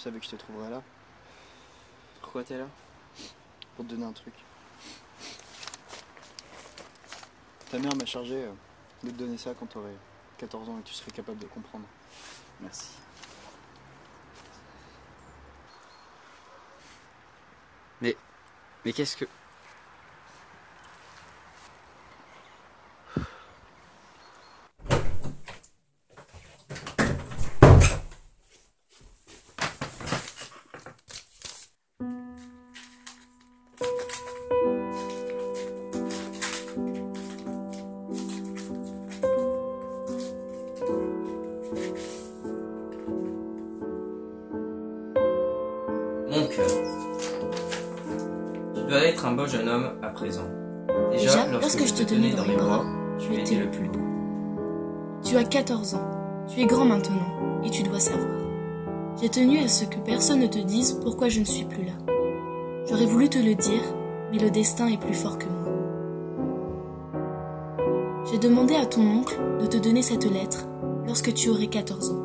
Je savais que je te trouverais là. Pourquoi t'es là Pour te donner un truc. Ta mère m'a chargé euh, de te donner ça quand t'aurais 14 ans et tu serais capable de comprendre. Merci. Mais. Mais qu'est-ce que. Dois être un beau jeune homme à présent. Déjà, lorsque je te tenais dans mes bras, tu étais le plus beau. Tu as 14 ans, tu es grand maintenant, et tu dois savoir. J'ai tenu à ce que personne ne te dise pourquoi je ne suis plus là. J'aurais voulu te le dire, mais le destin est plus fort que moi. J'ai demandé à ton oncle de te donner cette lettre lorsque tu aurais 14 ans.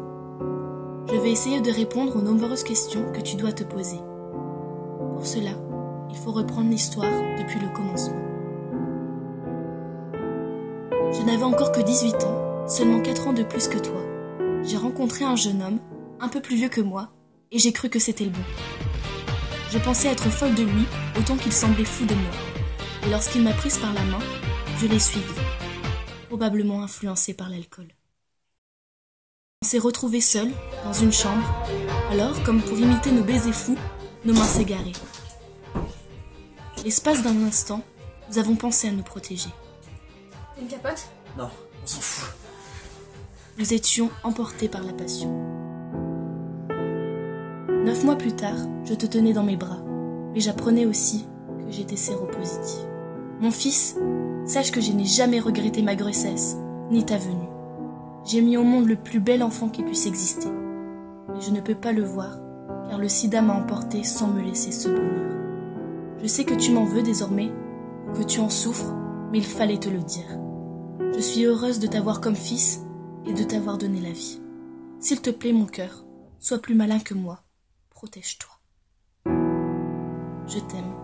Je vais essayer de répondre aux nombreuses questions que tu dois te poser. Pour cela, il faut reprendre l'histoire depuis le commencement. Je n'avais encore que 18 ans, seulement 4 ans de plus que toi. J'ai rencontré un jeune homme, un peu plus vieux que moi, et j'ai cru que c'était le bon. Je pensais être folle de lui autant qu'il semblait fou de moi. Et lorsqu'il m'a prise par la main, je l'ai suivi, probablement influencé par l'alcool. On s'est retrouvés seuls, dans une chambre. Alors, comme pour imiter nos baisers fous, nos mains s'égaraient. L'espace d'un instant, nous avons pensé à nous protéger. Une capote? Non, on s'en fout. Nous étions emportés par la passion. Neuf mois plus tard, je te tenais dans mes bras, mais j'apprenais aussi que j'étais séropositive. Mon fils, sache que je n'ai jamais regretté ma grossesse, ni ta venue. J'ai mis au monde le plus bel enfant qui puisse exister. Mais je ne peux pas le voir, car le sida m'a emporté sans me laisser ce bonheur. Je sais que tu m'en veux désormais, que tu en souffres, mais il fallait te le dire. Je suis heureuse de t'avoir comme fils et de t'avoir donné la vie. S'il te plaît, mon cœur, sois plus malin que moi. Protège-toi. Je t'aime.